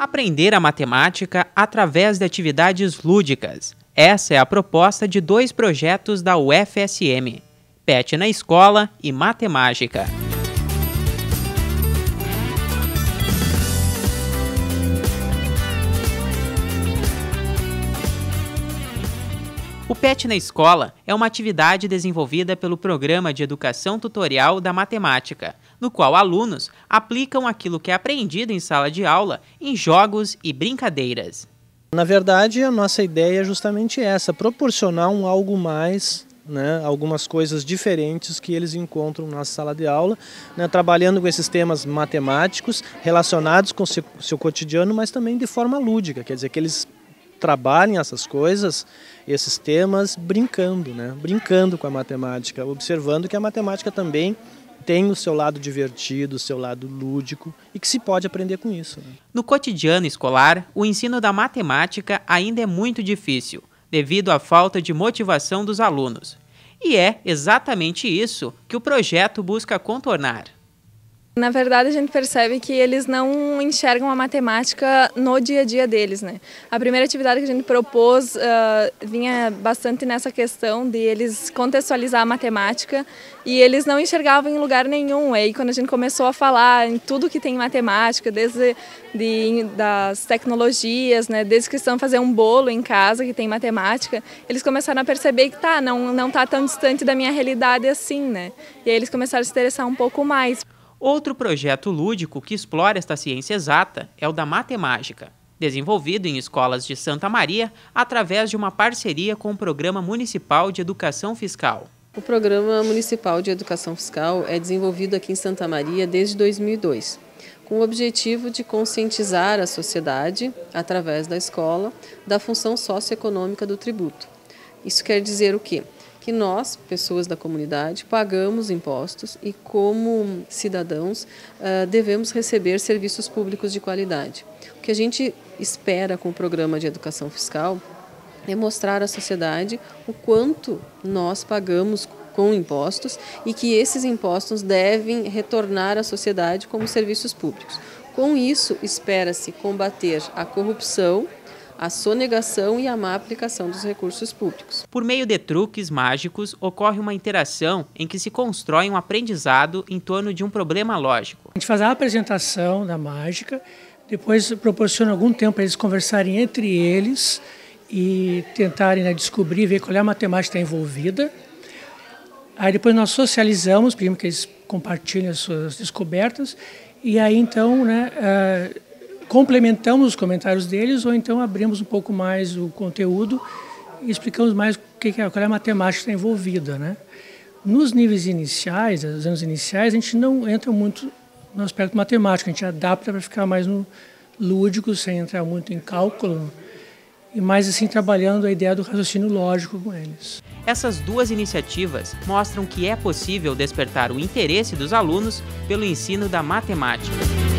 Aprender a matemática através de atividades lúdicas. Essa é a proposta de dois projetos da UFSM: PET na Escola e Matemática. O PET na Escola é uma atividade desenvolvida pelo Programa de Educação Tutorial da Matemática, no qual alunos aplicam aquilo que é aprendido em sala de aula em jogos e brincadeiras. Na verdade, a nossa ideia é justamente essa: proporcionar um algo mais né, algumas coisas diferentes que eles encontram na sala de aula, né, trabalhando com esses temas matemáticos relacionados com o seu, seu, cotidiano, mas também de forma lúdica, quer dizer que eles trabalhem essas coisas, esses temas, brincando, né? brincando com a matemática, observando que a matemática também tem o seu lado divertido, o seu lado lúdico e que se pode aprender com isso. Né? No cotidiano escolar, o ensino da matemática ainda é muito difícil, devido à falta de motivação dos alunos. E é exatamente isso que o projeto busca contornar. Na verdade, a gente percebe que eles não enxergam a matemática no dia a dia deles. Né? A primeira atividade que a gente propôs uh, vinha bastante nessa questão de eles contextualizar a matemática e eles não enxergavam em lugar nenhum. Aí, quando a gente começou a falar em tudo que tem matemática, desde de, das tecnologias, né, desde que estão fazer um bolo em casa que tem matemática, eles começaram a perceber que tá, não não está tão distante da minha realidade assim, né? E aí eles começaram a se interessar um pouco mais. Outro projeto lúdico que explora esta ciência exata é o da matemática, desenvolvido em escolas de Santa Maria através de uma parceria com o Programa Municipal de Educação Fiscal. O Programa Municipal de Educação Fiscal é desenvolvido aqui em Santa Maria desde 2002, com o objetivo de conscientizar a sociedade, através da escola, da função socioeconômica do tributo. Isso quer dizer o quê? que nós, pessoas da comunidade, pagamos impostos e, como cidadãos, ah, devemos receber serviços públicos de qualidade. O que a gente espera com o programa de educação fiscal é mostrar à sociedade o quanto nós pagamos com impostos e que esses impostos devem retornar à sociedade como serviços públicos. Com isso, espera-se combater a corrupção a sonegação e a má aplicação dos recursos públicos. Por meio de truques mágicos, ocorre uma interação em que se constrói um aprendizado em torno de um problema lógico. A gente faz a apresentação da mágica, depois proporciona algum tempo para eles conversarem entre eles e tentarem né, descobrir, ver qual é a matemática envolvida. Aí depois nós socializamos, pedimos que eles compartilhem as suas descobertas, e aí então, né, uh, complementamos os comentários deles ou então abrimos um pouco mais o conteúdo e explicamos mais o que é, qual é a matemática que está envolvida, né? Nos níveis iniciais, nos anos iniciais, a gente não entra muito no aspecto matemático, a gente adapta para ficar mais no lúdico, sem entrar muito em cálculo, e mais assim trabalhando a ideia do raciocínio lógico com eles. Essas duas iniciativas mostram que é possível despertar o interesse dos alunos pelo ensino da matemática.